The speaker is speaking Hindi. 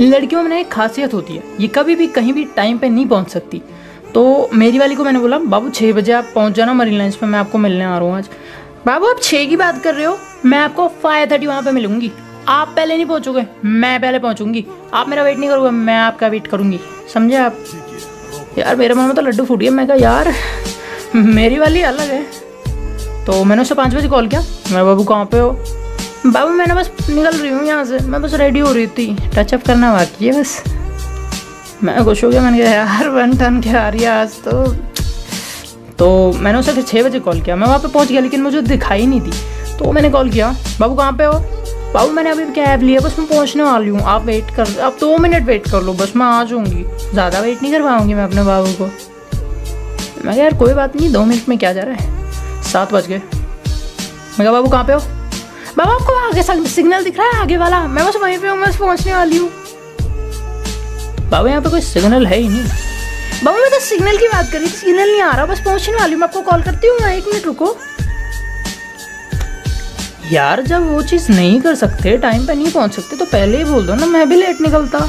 इन लड़कियों में एक खासियत होती है। ये कभी भी कहीं भी टाइम पे नहीं पहुँच सकती। तो मेरी वाली को मैंने बोला, बाबू छः बजे आप पहुँच जाना मरीन लाइन्स पे, मैं आपको मिलने आ रहा हूँ आज। बाबू, आप छः की बात कर रहे हो? मैं आपको फाइव थर्टी वहाँ पर मिलूँगी। आप पहले नहीं पहुँचोगे, मैं पहले पहुँचूँगी। आप मेरा वेट नहीं करोगे, मैं आपका वेट करूँगी। समझे आप? यार, मेरे मन में तो लड्डू फूट गया मैं कहा, यार, मेरी वाली अलग है। तो मैंने उससे पाँच बजे कॉल किया। मैं बाबू कहाँ पे हो? बाबू, मैंने बस निकल रही हूँ यहाँ से। मैं बस रेडी हो रही थी। टचअप करना बाकी है बस। मैं खुश हो गया, मैंने कहा, यार, वन टन के आ रही है आज तो? तो मैंने उसे फिर छः बजे कॉल किया। मैं वहाँ पे पहुँच गया, लेकिन मुझे दिखाई नहीं थी तो मैंने कॉल किया, बाबू, कहाँ पे हो? बाबू, मैंने अभी कैब लिया, बस मैं पहुँचने वाली हूँ। आप वेट कर, आप दो मिनट वेट कर लो, बस मैं आ जाऊँगी। ज़्यादा वेट नहीं कर पाऊँगी मैं अपने बाबू को। मैं यार, कोई बात नहीं, दो मिनट में क्या जा रहा है? सात बज गए। मैं बाबू, कहाँ पे हो? बाबा आपको आगे सिग्नल दिख रहा है आगे वाला मैं बस वहीं पे हूँ बस पहुँचने वाली हूँ बाबा यहाँ पे कोई सिग्नल है ही नहीं बाबा मैं तो सिग्नल की बात करी रही थी सिग्नल नहीं आ रहा बस पहुँचने वाली हूँ मैं आपको कॉल करती हूँ एक मिनट रुको यार जब वो चीज़ नहीं कर सकते टाइम पे नहीं पहुँच सकते तो पहले ही बोल दो ना मैं भी लेट निकलता